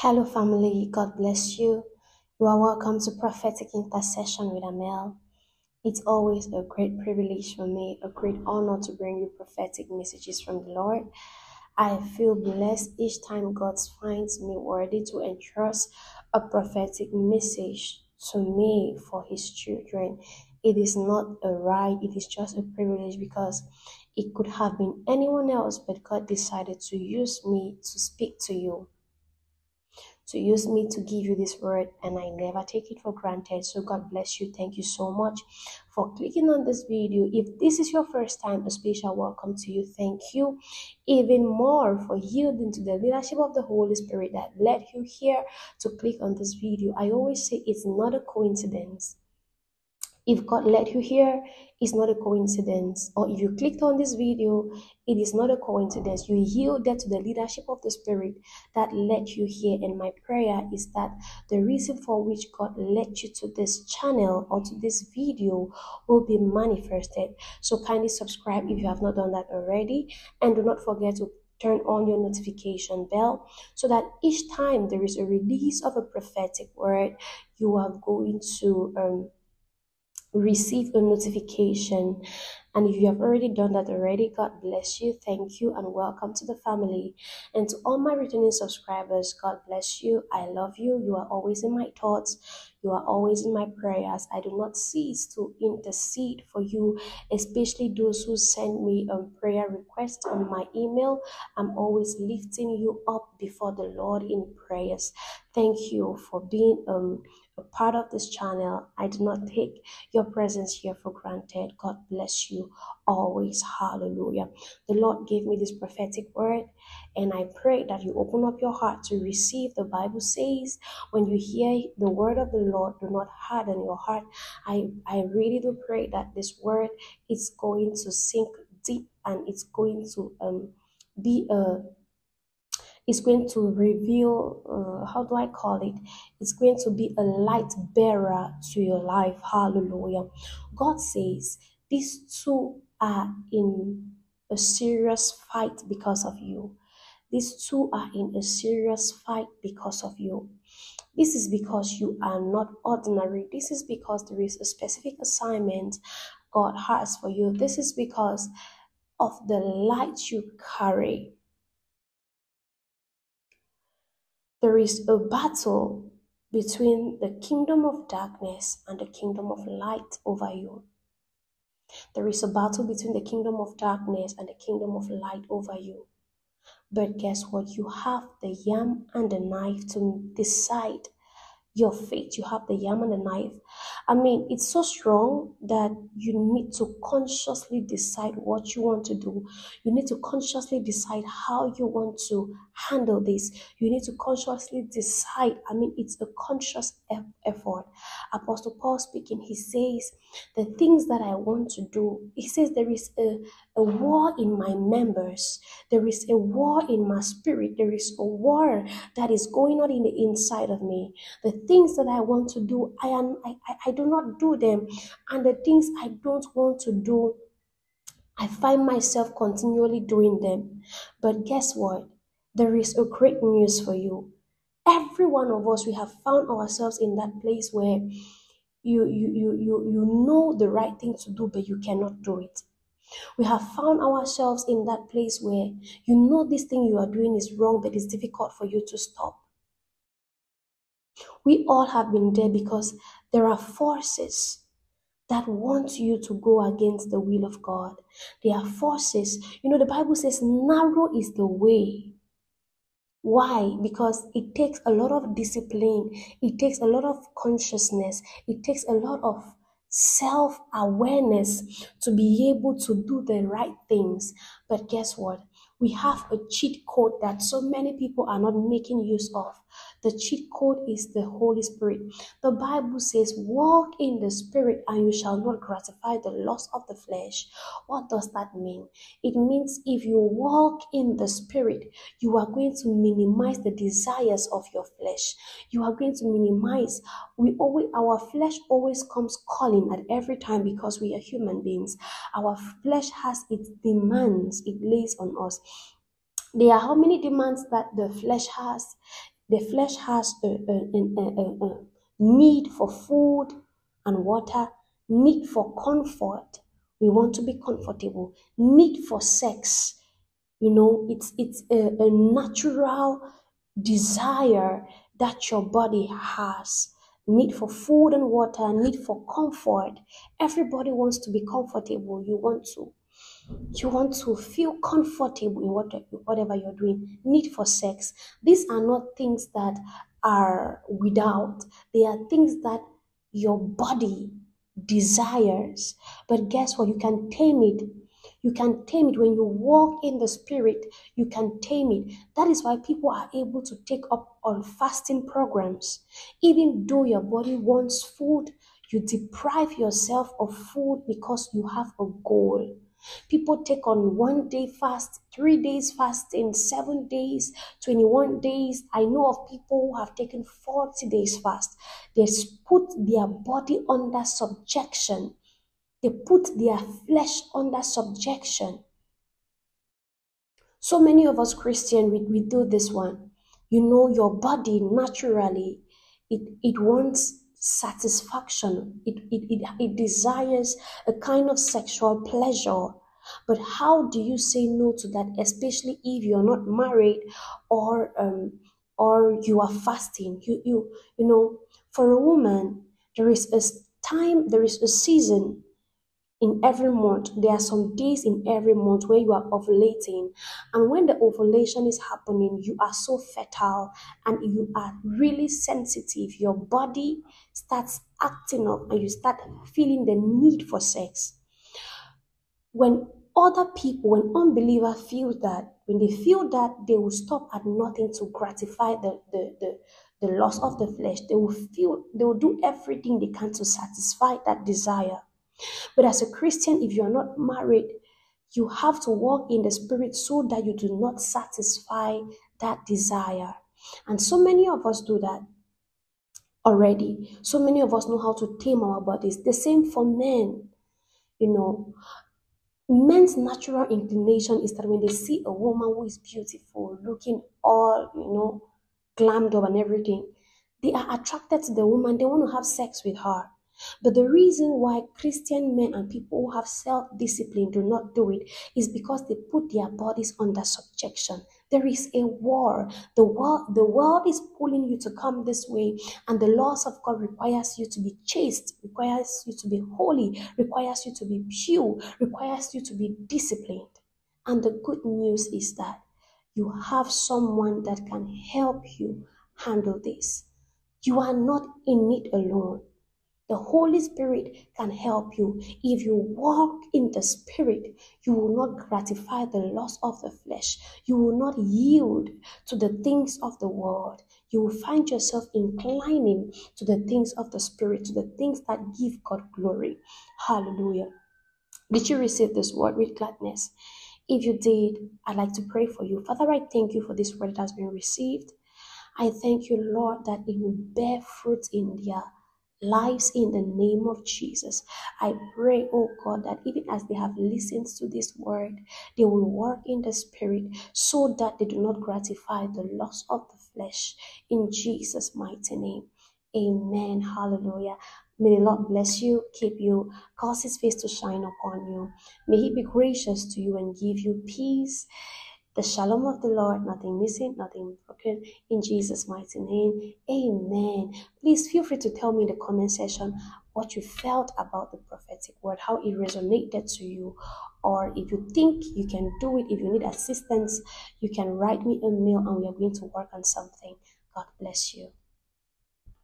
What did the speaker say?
Hello, family. God bless you. You are welcome to Prophetic Intercession with Armelle. It's always a great privilege for me, a great honor to bring you prophetic messages from the Lord. I feel blessed each time God finds me worthy to entrust a prophetic message to me for His children. It is not a right, it is just a privilege because it could have been anyone else, but God decided to use me to speak to you to use me to give you this word and I never take it for granted. So God bless you. Thank you so much for clicking on this video. If this is your first time, a special welcome to you. Thank you even more for yielding to the leadership of the Holy Spirit that led you here to click on this video. I always say it's not a coincidence if God led you here, it's not a coincidence. Or if you clicked on this video, it is not a coincidence. You yielded to the leadership of the Spirit that led you here. And my prayer is that the reason for which God led you to this channel or to this video will be manifested. So kindly subscribe if you have not done that already. And do not forget to turn on your notification bell so that each time there is a release of a prophetic word, you are going to um, receive a notification. And if you have already done that already, God bless you. Thank you and welcome to the family. And to all my returning subscribers, God bless you. I love you. You are always in my thoughts. You are always in my prayers. I do not cease to intercede for you, especially those who send me a prayer request on my email. I'm always lifting you up before the Lord in prayers. Thank you for being um a part of this channel. I do not take your presence here for granted. God bless you always. Hallelujah. The Lord gave me this prophetic word, and I pray that you open up your heart to receive. The Bible says, when you hear the word of the Lord, do not harden your heart. I, I really do pray that this word is going to sink deep and it's going to um, be a is going to reveal uh, how do i call it? It's going to be a light bearer to your life. Hallelujah. God says these two are in a serious fight because of you. These two are in a serious fight because of you. This is because you are not ordinary. This is because there is a specific assignment god has for you. This is because of the light you carry There is a battle between the kingdom of darkness and the kingdom of light over you. There is a battle between the kingdom of darkness and the kingdom of light over you. But guess what? You have the yam and the knife to decide your faith. You have the yam and the knife. I mean, it's so strong that you need to consciously decide what you want to do. You need to consciously decide how you want to handle this. You need to consciously decide. I mean, it's a conscious effort. Apostle Paul speaking, he says, The things that I want to do, he says, there is a, a war in my members, there is a war in my spirit, there is a war that is going on in the inside of me. The things that I want to do, I am I, I, I do not do them. And the things I don't want to do, I find myself continually doing them. But guess what? There is a great news for you. Every one of us, we have found ourselves in that place where you you you you, you know the right thing to do, but you cannot do it. We have found ourselves in that place where you know this thing you are doing is wrong, but it's difficult for you to stop. We all have been there because there are forces that want you to go against the will of God. There are forces, you know, the Bible says, narrow is the way. Why? Because it takes a lot of discipline, it takes a lot of consciousness, it takes a lot of self awareness to be able to do the right things. But guess what? We have a cheat code that so many people are not making use of. The cheat code is the Holy Spirit. The Bible says, Walk in the Spirit, and you shall not gratify the lust of the flesh. What does that mean? It means if you walk in the Spirit, you are going to minimize the desires of your flesh. You are going to minimize. We always, our flesh always comes calling at every time because we are human beings. Our flesh has its demands, it lays on us. There are how many demands that the flesh has? The flesh has a, a, a, a, need for food and water, need for comfort. We want to be comfortable, need for sex. You know, it's it's a, a natural desire that your body has need for food and water, need for comfort. Everybody wants to be comfortable. You want to you want to feel comfortable in what, whatever you're doing. Need for sex. These are not things that are without. They are things that your body desires. But guess what? You can tame it you can tame it when you walk in the spirit. You can tame it. That is why people are able to take up on fasting programs. Even though your body wants food, you deprive yourself of food because you have a goal. People take on one day fast, three days fasting, seven days, 21 days. I know of people who have taken 40 days fast. They put their body under subjection they put their flesh under subjection. So many of us Christian, we, we do this one. You know, your body naturally, it, it wants satisfaction. It, it, it, it desires a kind of sexual pleasure. But how do you say no to that, especially if you're not married or um, or you are fasting? You you you know, for a woman, there is a time, there is a season in every month. There are some days in every month where you are ovulating. And when the ovulation is happening, you are so fertile and you are really sensitive. Your body starts acting up and you start feeling the need for sex. When other people, when unbelievers feel that, when they feel that, they will stop at nothing to gratify the, the, the, the loss of the flesh. They will feel, they will do everything they can to satisfy that desire. But as a Christian, if you are not married, you have to walk in the spirit so that you do not satisfy that desire. And so many of us do that already. So many of us know how to tame our bodies. The same for men. You know, men's natural inclination is that when they see a woman who is beautiful, looking all, you know, glammed up and everything, they are attracted to the woman. They want to have sex with her. But the reason why Christian men and people who have self discipline do not do it is because they put their bodies under subjection. There is a war. The world, the world is pulling you to come this way, and the laws of God requires you to be chaste, requires you to be holy, requires you to be pure, requires you to be disciplined. And the good news is that you have someone that can help you handle this. You are not in it alone. The Holy Spirit can help you. If you walk in the Spirit, you will not gratify the lust of the flesh. You will not yield to the things of the world. You will find yourself inclining to the things of the Spirit, to the things that give God glory. Hallelujah. Did you receive this word with gladness? If you did, I'd like to pray for you. Father, I thank you for this word that has been received. I thank you, Lord, that it will bear fruit in their lives in the name of Jesus. I pray, oh God, that even as they have listened to this word, they will work in the spirit so that they do not gratify the lust of the flesh. In Jesus' mighty name. Amen. Hallelujah. May the Lord bless you, keep you, cause his face to shine upon you. May he be gracious to you and give you peace the shalom of the Lord, nothing missing, nothing broken. In Jesus' mighty name, amen. Please feel free to tell me in the comment section what you felt about the prophetic word, how it resonated to you, or if you think you can do it, if you need assistance, you can write me a mail and we are going to work on something. God bless you.